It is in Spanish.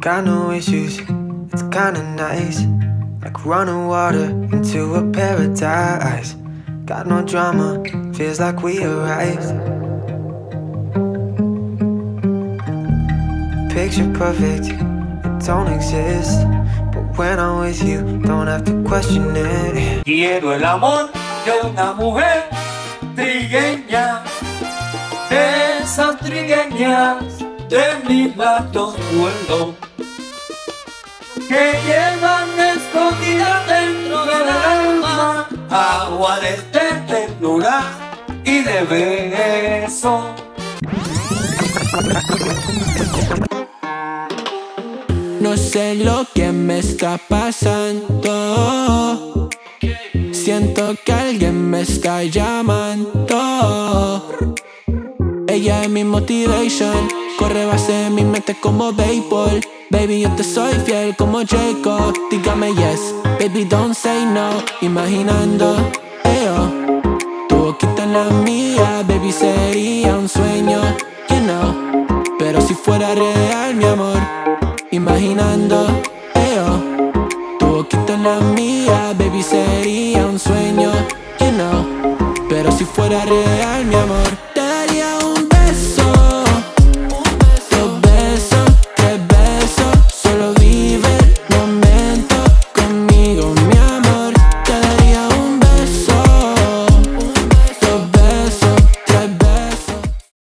Got no issues, it's kinda nice. Like running water into a paradise. Got no drama, feels like we arrived. Picture perfect, it don't exist. But when I'm with you, don't have to question it. Quiero el amor de una mujer trigueña, de esas trigueñas de mis latos vuelo, que llevan escondida dentro del alma agua de ternura y de beso. No sé lo que me está pasando. Siento que alguien me está llamando. Ella es mi motivation. Corre base de mi mente como béisbol. Baby, yo te soy fiel como Jacob. Dígame yes, baby, don't say no. Imaginando, eo, tu boquita en la mía, baby, sería un sueño, you know. Pero si fuera real, mi amor, imaginando, eo, tu boquita en la mía, baby, sería un sueño, you know. Pero si fuera real, mi amor.